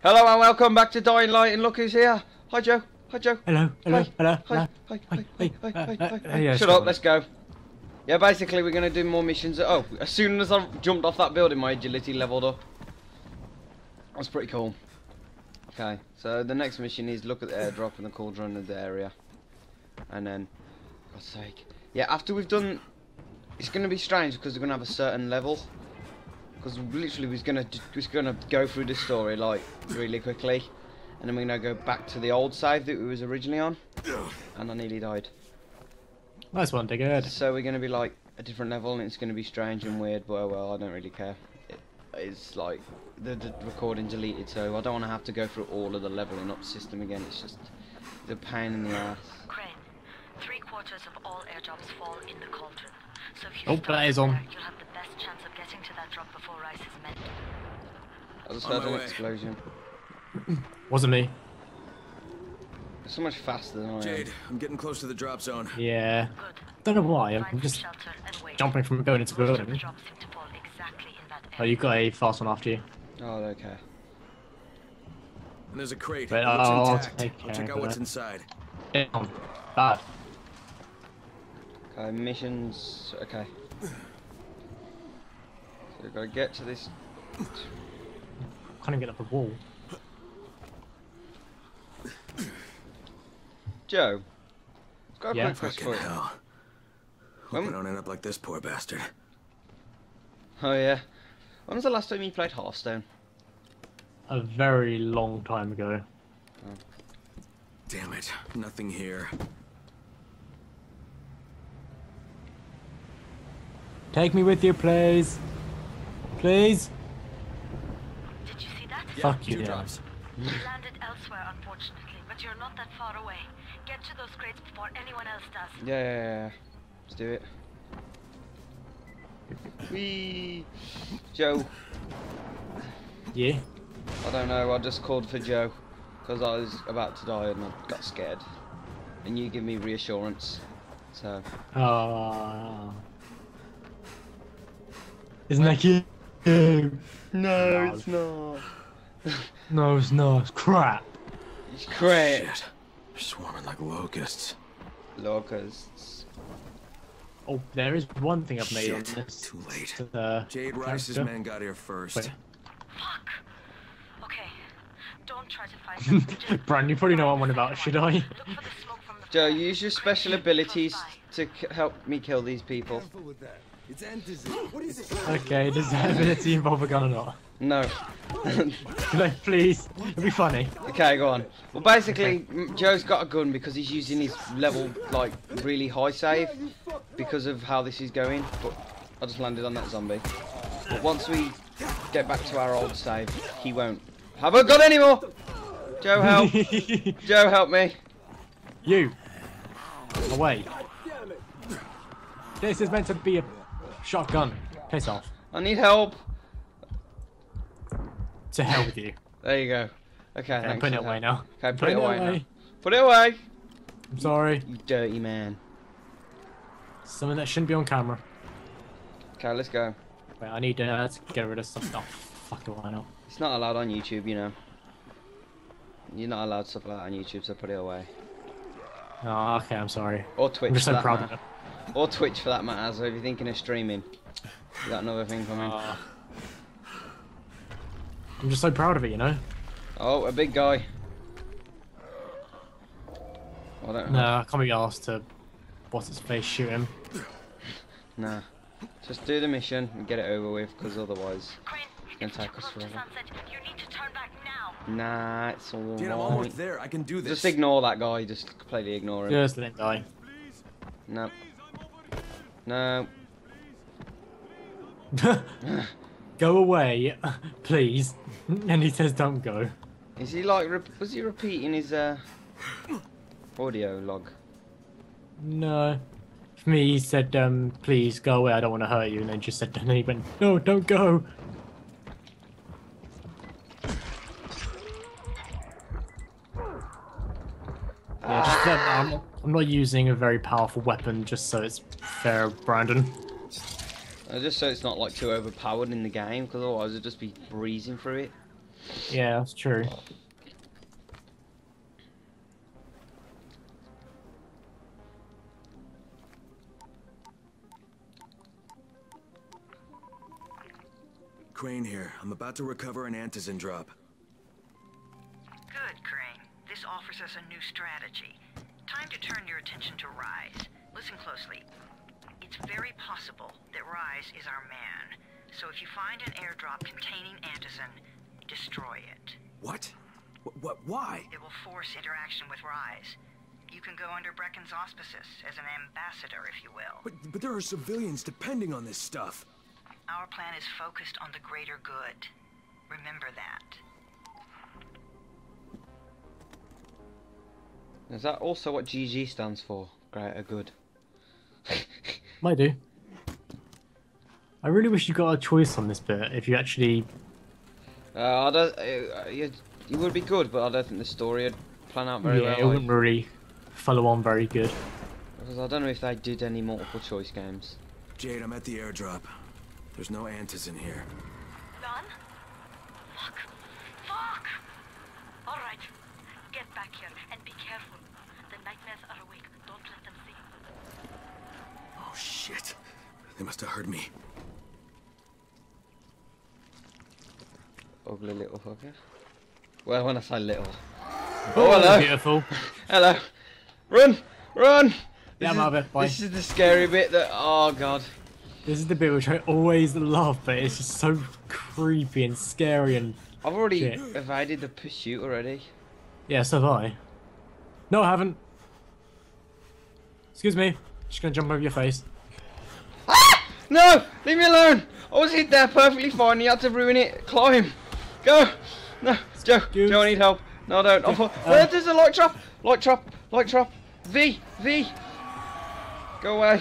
Hello and welcome back to Dying Light and look who's here. Hi Joe. Hi Joe. Hello, hello, Hi. hello, Hi. hello. Hi. Hi, Hi. hi, Hi. Hi. Hi. Shut up. Let's go. Yeah, basically we're gonna do more missions. Oh, as soon as I jumped off that building, my agility leveled up. That's pretty cool. Okay, so the next mission is look at the airdrop and the cauldron of the area, and then, God's sake, yeah. After we've done, it's gonna be strange because we're gonna have a certain level. Because literally, we're gonna we're gonna go through the story like really quickly, and then we're gonna go back to the old save that we was originally on, and I nearly died. Nice one, Digger. So we're gonna be like a different level, and it's gonna be strange and weird. But oh well, I don't really care. It, it's like the, the recording deleted, so I don't want to have to go through all of the leveling up system again. It's just the pain in the ass. Crane, three quarters of all air airdrops fall in the cauldron. So if you Oh, start that is on. there, you'll have the best chance of getting to that drop before Rais is meant. I just On heard an way. explosion. Wasn't me. It's so much faster than I am. Jade, I'm getting close to the drop zone. Yeah. Good. Don't know why. I'm Find just shelter and wait. jumping from building to Most building. drops seem to fall exactly in that Oh, area. you got a fast one after you. Oh, okay. And there's a crate. But It looks I'll intact. take I'll check out what's that. inside. Damn. Bad. Okay, missions. Okay. So we've got to get to this. Can't even get up the wall. Joe. I've got a Yeah? quick question Fucking for you. hell. When- Hope I don't end up like this poor bastard. Oh yeah. When was the last time you played Hearthstone? A very long time ago. Oh. Damn it. Nothing here. Take me with you, please. Please. Did you see that? Fuck you, two yeah. drops. You landed elsewhere, unfortunately, but you're not that far away. Get to those crates before anyone else does. Yeah, yeah, yeah, yeah. Let's do it. Wee. Joe. Yeah. I don't know. I just called for Joe because I was about to die and I got scared. And you give me reassurance. So Oh. Isn't that cute? no, No. it's not. No, it's not. It's crap. It's great. Shit. They're swarming like locusts. Locusts. Oh, there is one thing I've made on Shit, this. too late. Uh, Jade Rais's character. men got here first. Wait. Fuck. Okay. Don't try to fight them. Just Brand, you probably know what I'm on about, should I? Look for the smoke from the Joe, use your special abilities to k- help me kill these people. It's antizin. What is it? Okay, does that ability involve a gun or not? No. Like, please, it'd be funny. okay, go on. Well, basically, m Joe's got a gun because he's using his level, like, really high save because of how this is going. But I just landed on that zombie. But once we get back to our old save, he won't have a gun anymore. Joe, help! Joe, help me! you, away. This is meant to be a shotgun. Piss off. I need help. To hell with you. There you go. Okay, Okay, I'm putting it away now. Okay, put Putting it away now. Put it away. I'm sorry. You dirty man. Something that shouldn't be on camera. Okay, let's go. Wait, I need uh, to get rid of some stuff. Oh, fuck it, why not? It's not allowed on YouTube, you know. You're not allowed stuff like that on YouTube, so put it away. Oh, okay, I'm sorry. Or Twitch I'm just so proud of it. Or Twitch for that matter, so if you're thinking of streaming, you got another thing coming. Uh, I'm just so proud of it, you know? oh, a big guy. I don't No, know. I can't be asked to what's its face shoot him. Nah. Just do the mission and get it over with, because otherwise... Crane, gonna you're take us close to forever. sunset, you need to turn back now. Nah, it's Jade, I'm almost there. I can do this. Just ignore that guy, just completely ignore him. Just let him die. No. No. go away, please. And he says, don't go. Is he like, rep- was he repeating his, uh, audio log? No. For me, he said, um, please go away, I don't want to hurt you. And then just said, and then he went, no, don't go. Yeah, just let, I'm, I'm not using a very powerful weapon just so it's fair, Brandon. Uh, just so it's not like too overpowered in the game, because otherwise it'd just be breezing through it. Yeah, that's true. Crane here. I'm about to recover an antizin drop. Good, Crane. This offers us a new strategy. Time to turn your attention to Rais. Listen closely. It's very possible that Rais is our man. So if you find an airdrop containing Antizin, destroy it. What? What? what why? It will force interaction with Rais. You can go under Brecken's auspices as an ambassador, if you will. But, but there are civilians depending on this stuff. Our plan is focused on the greater good. Remember that. Is that also what GG stands for? Greater good. Might do. I really wish you got a choice on this bit if you actually. Uh, I don't. Uh, you, you would be good, but I don't think the story would plan out very yeah, well. it wouldn't really follow on very good. Because I don't know if they did any multiple choice games. Jade, I'm at the airdrop. There's no antizin here. None? Fuck. Fuck! Alright. Get back here and be careful. The nightmares are awake. Don't let them see you. Oh shit. They must have heard me. Ugly little fucker. Well, when I say little. Oh, Oh, hello. Beautiful. Hello. Run! Run! Yeah, This I'm is- out of it. Bye. This is the scary bit that. Oh god. This is the bit which I always love, but it's just so creepy and scary and. I've already Shit. evaded the pursuit already. Yeah, so have I. No, I haven't. Excuse me. Just gonna jump over your face. Ah! No! Leave me alone! I was hid there perfectly fine. You had to ruin it. Climb. Go! No, Joe. Excuse- Joe, I need help. No, I don't. Oh, um, there- there's a light trap. Light trap. Light trap. V. V. Go away.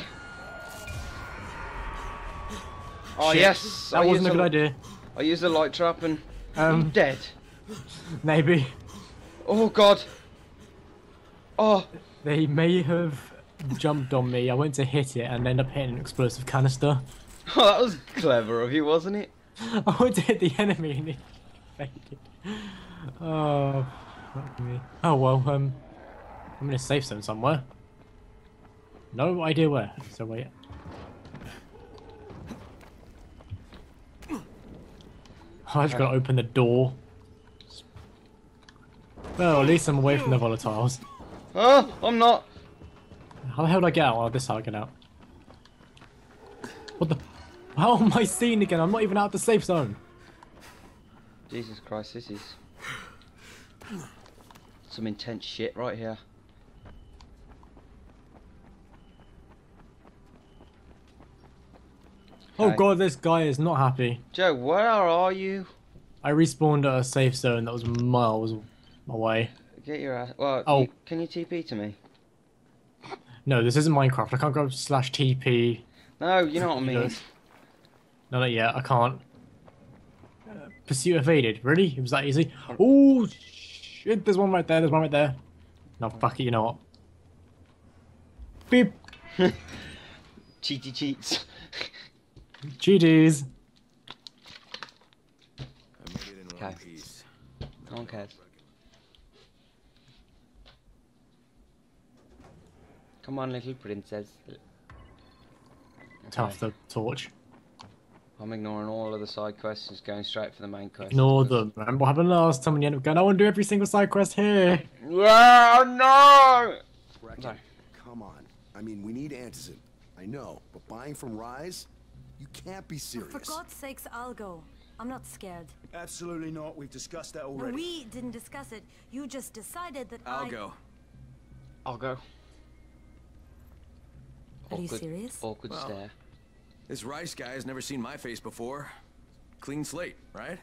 Oh Shit. yes. That I wasn't a good idea. I used the light trap and I'm Um, dead. maybe. Oh god. Oh. They may have jumped on me. I went to hit it and end up hitting an explosive canister. Oh, that was clever of you, wasn't it? I went to hit the enemy and he fainted. Oh, fuck me. Oh well, um, I'm in a safe zone somewhere. No idea where. So wait. Oh, I just gotta open the door. Well, at least I'm away from the volatiles. Oh, I'm not. How the hell did I get out? Oh, this is how I get out. What the? How am I seen again? I'm not even out of the safe zone. Jesus Christ, this is some intense shit right here. Oh god, this guy is not happy. Joe, where are you? I respawned at a safe zone that was miles away. Get your ass. Well, Oh. can you TP to me? No, this isn't Minecraft. I can't go slash TP. No, you know what I mean. No, not yet. I can't. Uh, pursuit evaded. Really? It was that easy? Oh shit! There's one right there. There's one right there. No, fuck it. You know what? Beep. Cheaty cheats. GG's. I made it in one Okay. No one cares. Come on, little princess. Tough the torch. I'm ignoring all of the side quests, just going straight for the main quest. Ignore them. Remember what happened last time when you end up going, I want to do every single side quest here. Yeah, no! Brecken, Sorry. come on. I mean, we need Antizin. I know, but buying from Rais? You can't be serious. For God's sakes, I'll go. I'm not scared. Absolutely not. We've discussed that No, already. we didn't discuss it. You just decided that I'll I... go. I'll go. Are you serious? Awkward Well. stare. This Rais guy has never seen my face before. Clean slate, right?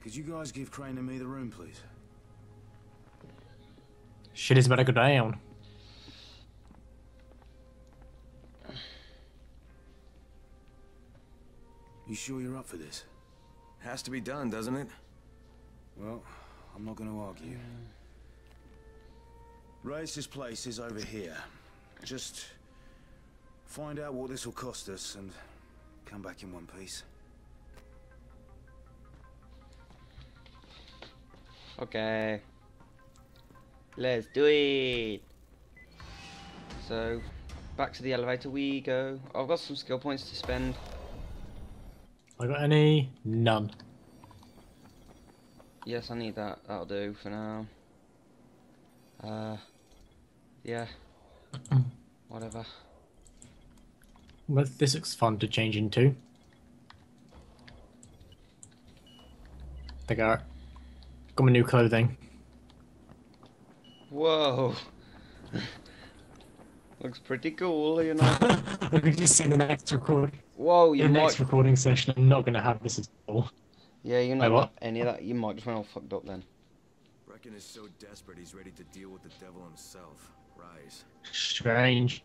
Could you guys give Crane and me the room, please? Shit is about to go down. You sure you're up for this? Has to be done, doesn't it? Well, I'm not going to argue. Rais's place is over here. Just find out what this will cost us and come back in one piece. Okay. Let's do it. So, back to the elevator we go. I've got some skill points to spend. I got any? None. Yes, I need that. That'll do for now. Uh, yeah. Whatever. Well, this looks fun to change into. I got got my new clothing. Whoa. Looks pretty cool, you know. Look, you see the next record. Whoa, In you the might. next recording session, I'm not gonna have this at all. Yeah, you Wait, know what? what? Any of that? You might just went all fucked up then. Brecken is so desperate he's ready to deal with the devil himself. Rais. Strange.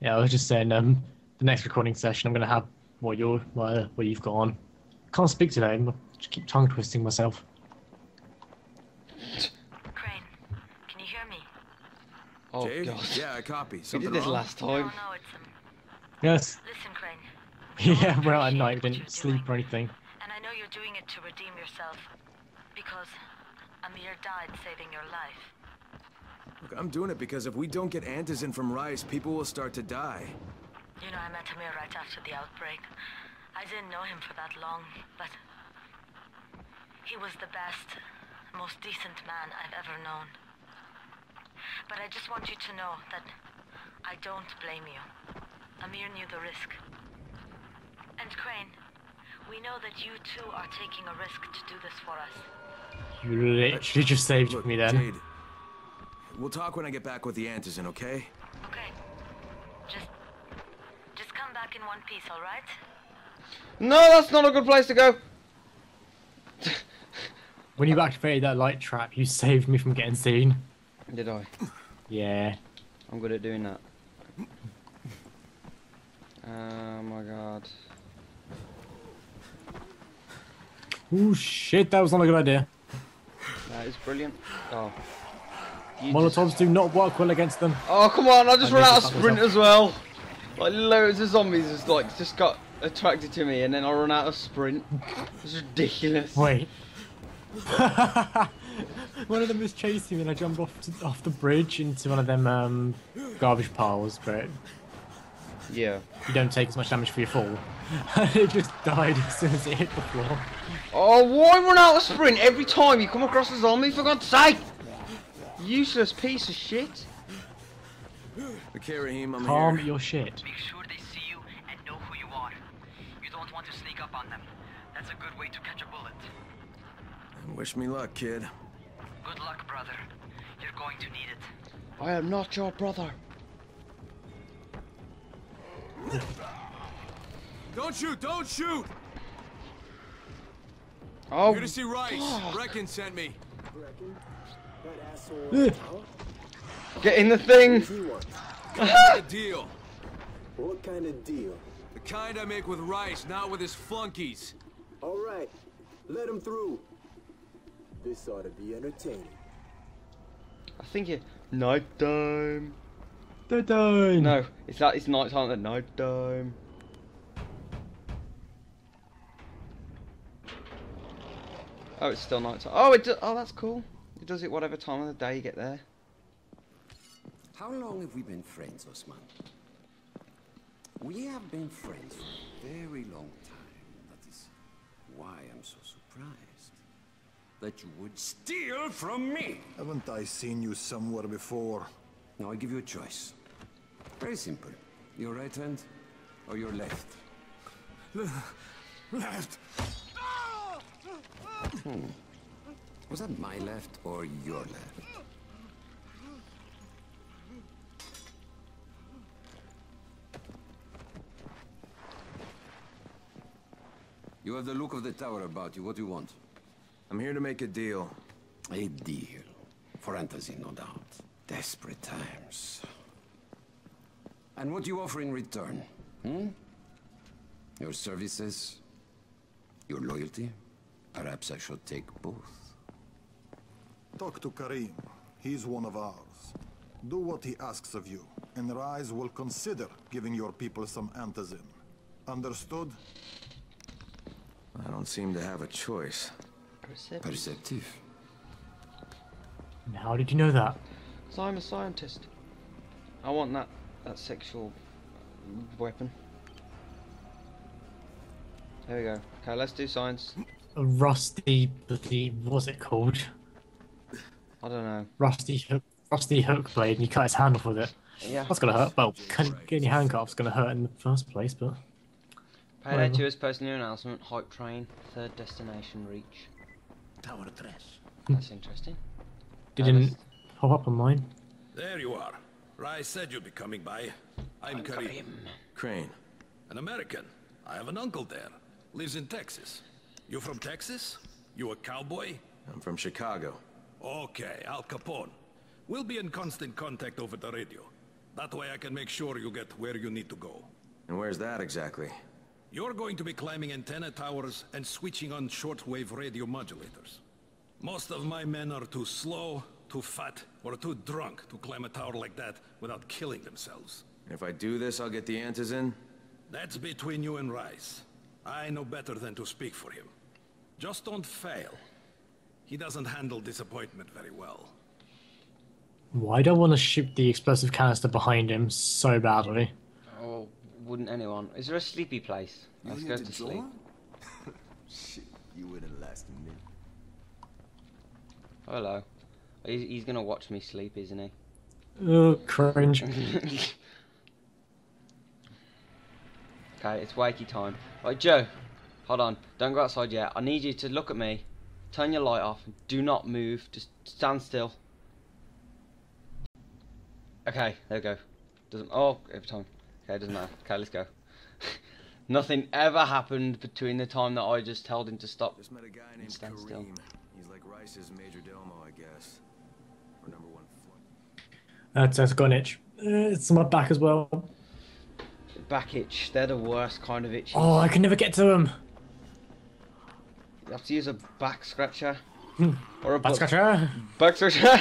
Yeah, I was just saying. Um, the next recording session, I'm gonna have what you're, what, what you've got on. Can't speak today. I just keep tongue twisting myself. Crane, can you hear me? Oh Jade? god. Yeah, I copy. We did this wrong? last time. no, it's um. Yes. Listen, Crane. Yeah, we're out at night. what Didn't you're sleep doing. or anything. And I know you're doing it to redeem yourself. Because Amir died saving your life. Look, I'm doing it because if we don't get Antizin from Rais, people will start to die. You know, I met Amir right after the outbreak. I didn't know him for that long, but he was the best, most decent man I've ever known. But I just want you to know that I don't blame you. Amir knew the risk. And Crane, we know that you too are taking a risk to do this for us. You literally just saved Look, me then. Jade, we'll talk when I get back with the Antizin, okay? Okay. Just just come back in one piece, all right? No, that's not a good place to go. When you activated that light trap, you saved me from getting seen. Did I? Yeah. I'm good at doing that. Oh my god. Oh shit, that was not a good idea. That is brilliant. Oh. You Molotovs just- do not work well against them. Oh come on! I just I ran out of sprint as well. Like loads of zombies just like just got attracted to me, and then I run out of sprint. It's ridiculous. Wait. one of them was chasing me and I jumped off to, off the bridge into one of them um, garbage piles, but Yeah. you don't take as much damage for your fall. it just died as soon as it hit the floor. Oh, why run out of sprint every time you come across a zombie? For God's sake! Useless piece of shit. Okay, Rahim, I'm Calm here. your shit. Make sure they see you and know who you are. You don't want to sneak up on them. That's a good way to catch a bullet. Wish me luck, kid. Good luck, brother. You're going to need it. I am not your brother. Don't shoot! Don't shoot! Oh, Here to see Rais. Brecken sent me. get in the thing. A deal. What kind of deal? The kind I make with Rais, not with his flunkies. All right, let him through. This ought to be entertaining. I think it. Night time. They're done. No, it's that. It's night time. At night time. Oh, it's still night time. Oh, it. Do, oh, that's cool. It does it whatever time of the day you get there. How long have we been friends, Osman? We have been friends for a very long time. That is why I'm so surprised that you would steal from me. Haven't I seen you somewhere before? Now I give you a choice. Very simple. Your right hand or your left? Left. Hmm. Was that my left or your left? You have the look of the tower about you. What do you want? I'm here to make a deal. A deal. For Antizin, no doubt. Desperate times. And what do you offer in return? Hmm? Your services? Your loyalty? Perhaps I should take both. Talk to Karim. He's one of ours. Do what he asks of you, and Rais will consider giving your people some antizin. Understood? I don't seem to have a choice. Perceptive. And How did you know that? Because I'm a scientist. I want that that sexual weapon. There we go. Okay, let's do science. A rusty, bloody, what's it called? I don't know. Rusty hook, rusty hook blade, and you cut his hand off with it. Yeah. That's gonna hurt. Well, cutting- getting your handcuffs gonna hurt in the first place, but Payday Whatever. 2 is posting new announcement. Hype train. Third destination reach. Tower 3. That's interesting. didn't pop up on mine. There you are. Rai said you'd be coming by. I'm Karim. Crane. An American. I have an uncle there. Lives in Texas. You from Texas? You a cowboy? I'm from Chicago. Okay, Al Capone. We'll be in constant contact over the radio. That way I can make sure you get where you need to go. And where's that exactly? You're going to be climbing antenna towers and switching on shortwave radio modulators. Most of my men are too slow, too fat, or too drunk to climb a tower like that without killing themselves. If I do this, I'll get the Antizin? That's between you and Rais. I know better than to speak for him. Just don't fail. He doesn't handle disappointment very well. Why do I want to shoot the explosive canister behind him so badly? Oh, wouldn't anyone? Is there a sleepy place? Let's You go to sleep. Shit, you wouldn't last a minute. Hello. He's, he's gonna watch me sleep, isn't he? Oh, cringe. Okay, it's wakey time. Right, Joe, hold on. Don't go outside yet. I need you to look at me. Turn your light off. Do not move. Just stand still. Okay, there we go. Doesn't. Oh, every time. Okay, doesn't matter. Okay, let's go. Nothing ever happened between the time that I just told him to stop. Just met a guy named stand Karim. still. He's like Rais's major domo, I guess. Or number one. That's, that's got itch. Uh, it's on my back as well. Back itch. They're the worst kind of itch. Oh, I can never get to him. You have to use a back scratcher. or a Back butt- scratcher? Back scratcher.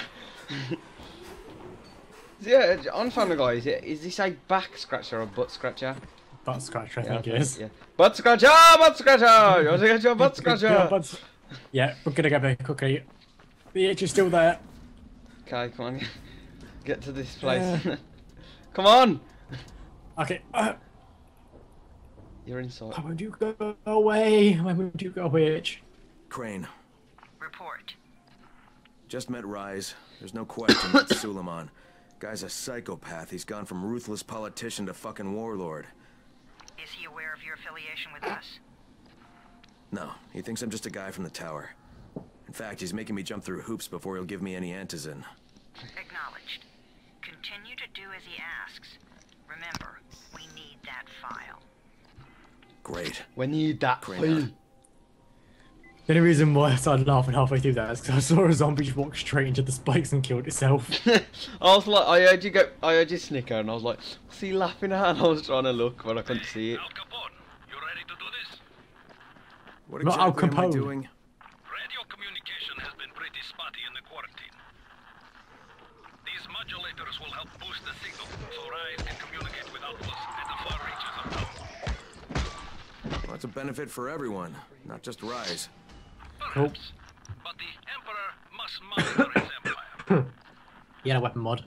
yeah, on Family Guy, is it? Is this a back scratcher or butt scratcher? Butt scratcher, I Yeah, think it is. Yeah. Butt scratcher, butt scratcher. You want to get your butt scratcher? Yeah, yeah, we're gonna get back quickly. The itch is still there. Okay, come on, get to this place. come on. Okay. Uh, You're inside. why would you go away? Why would you go away, itch? Crane. Report. Just met Rais. There's no question that's Suleiman. Guy's a psychopath. He's gone from ruthless politician to fucking warlord. Is he aware of your affiliation with us? No, he thinks I'm just a guy from the tower. In fact, he's making me jump through hoops before he'll give me any antizin. Acknowledged. Continue to do as he asks. Remember, we need that file. Great. We need that Crane file. The only reason why I started laughing halfway through that is because I saw a zombie just walk straight into the spikes and killed itself. I was like, I heard you go, I heard you snicker, and I was like, what's he laughing at? And I was trying to look, but I couldn't see it. Al Capone, you're What Not Al exactly am I Capone. doing? That's a benefit for everyone, not just Rais. Cool. But the Emperor must monitor his empire. Yeah, weapon mod.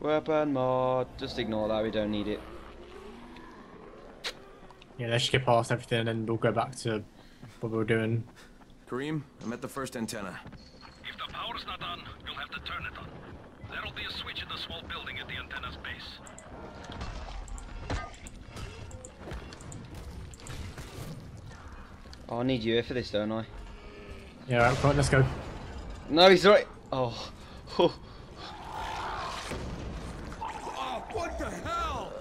Weapon mod. Just ignore that. We don't need it. Yeah, let's skip past everything and then we'll go back to what we were doing. Karim, I'm at the first antenna. If the power's not on, you'll have to turn it on. There'll be a switch in the small building at the antenna's base. Oh, I need you here for this, don't I? Yeah, right, come on, let's go. No, he's right. Oh. Oh, what the hell?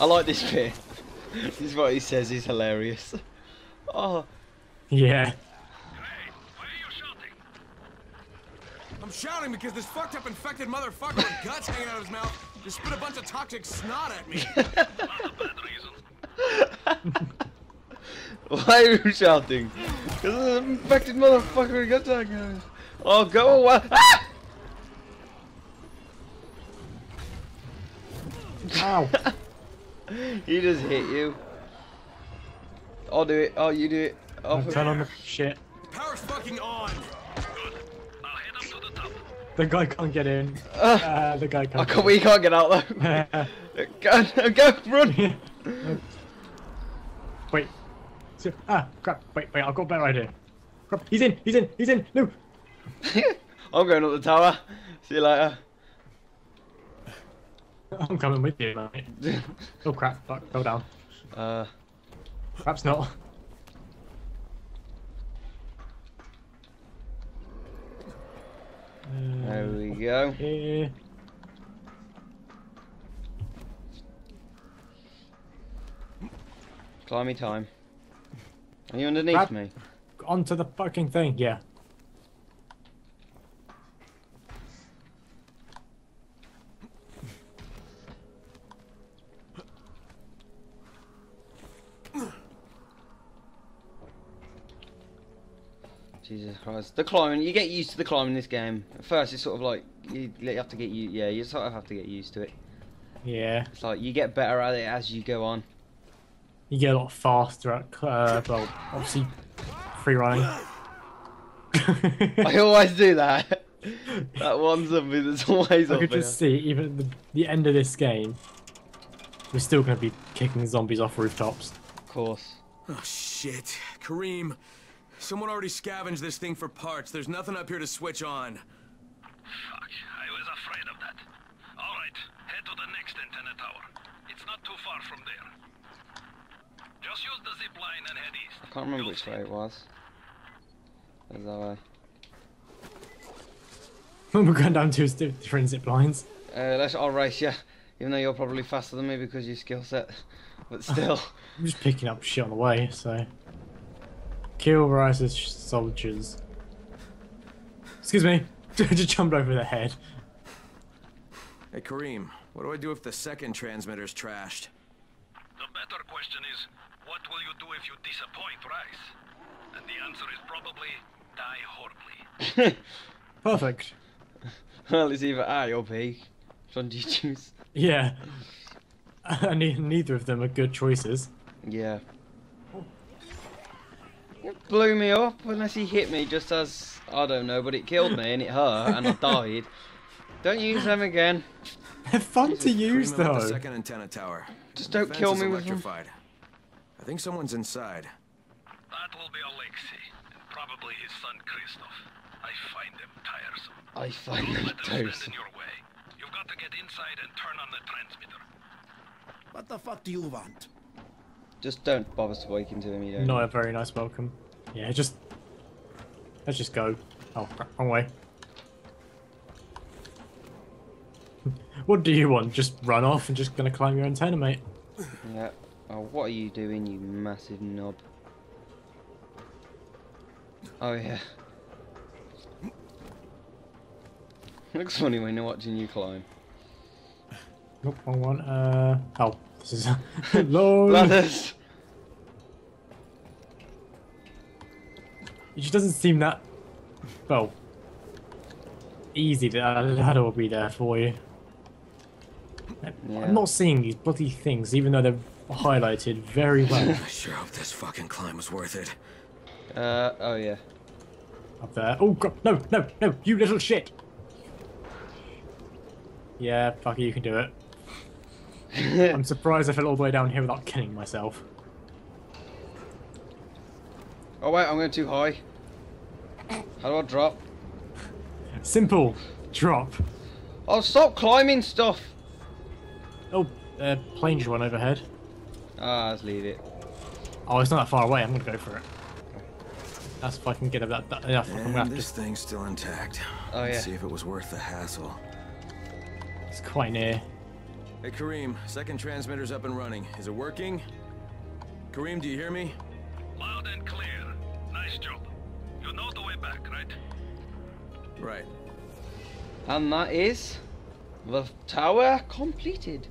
I like this bit. this is what he says. He's hilarious. Oh. Yeah. I'm shouting because this fucked up infected motherfucker with guts hanging out of his mouth just spit a bunch of toxic snot at me. Why are you shouting? Because there's an infected motherfucker who got that guy. Oh, go away. Ah! Ow. he just hit you. I'll do it. Oh, you do it. Oh, Turn on the shit. Power's fucking on. The guy can't get in. Uh, the guy can't. I can't, we can't get out though. go, go, run. Here. Wait. Ah, crap. Wait, wait. I've got a better idea. Crap. He's in. He's in. He's in. No. I'm going up the tower. See you later. I'm coming with you, mate. oh crap. Fuck, Go down. Uh. Perhaps not. There we go. Yeah. Climby time. Are you underneath Crap. me? Onto the fucking thing. Yeah. Jesus Christ. The climbing, you get used to the climbing in this game. At first, it's sort of like, you, you have to get you, yeah, you sort of have to get used to it. Yeah. It's like, you get better at it as you go on. You get a lot faster at, uh, well, obviously, free running. I always do that. that one zombie that's always I up could here. just see, even at the, the end of this game, we're still going to be kicking zombies off rooftops. Of course. Oh shit, Karim. Someone already scavenged this thing for parts. There's nothing up here to switch on. Fuck, I was afraid of that. Alright, head to the next antenna tower. It's not too far from there. Just use the zip line and head east. I can't remember which way it was. Was that way? We're going down two sti- different zip lines. Uh, let's, I'll race you. Even though you're probably faster than me because of your skill set. But still. I'm just picking up shit on the way, so. Kill Rais's soldiers. Excuse me. just jumped over the head. Hey, Karim, what do I do if the second transmitter's trashed? The better question is, what will you do if you disappoint Rais? And the answer is probably die horribly. Perfect. well, it's either I or B. Which one do you choose? Yeah. And neither of them are good choices. Yeah. It blew me up unless he hit me just as, I don't know, but it killed me and it hurt and I died. Don't use them again. They're fun to use, Karim, I'm at though. the second antenna tower. Just don't kill me with them. Electrified. I think someone's inside. That will be Alexei, and probably his son Christoph. I find them tiresome. I find Don't them let them stand tiresome. in your way. You've got to get inside and turn on the transmitter. What the fuck do you want? Just don't bother speaking to him, you don't. Not a very nice welcome. Yeah, just. Let's just go. Oh, crap, wrong way. what do you want? Just run off and just gonna climb your antenna, mate? Yeah. Oh, what are you doing, you massive knob? Oh, yeah. Looks funny when you're watching you climb. Nope, wrong one. Uh. Oh, this is. Lord! Ladders! It just doesn't seem that. Well. Easy. The ladder will be there for you. Yeah. I'm not seeing these bloody things, even though they're highlighted very well I sure hope this fucking climb was worth it. Uh, oh, yeah. up there. Oh, God. No, no, no, you little shit! Yeah, fuck it, you can do it. I'm surprised I fell all the way down here without killing myself. Oh, wait, I'm going too high. How do I drop? Simple. Drop. Oh, stop climbing stuff! Oh, uh, plane's one overhead. Ah, let's leave it. Oh, it's not that far away. I'm gonna go for it. That's if I can get up that, that enough. I'm gonna have this to. thing's still intact. Oh, Let's yeah. see if it was worth the hassle. It's quite near. Hey, Karim, second transmitter's up and running. Is it working? Karim, do you hear me? Loud and clear. Nice job. You know the way back, right? Right. And that is the tower completed.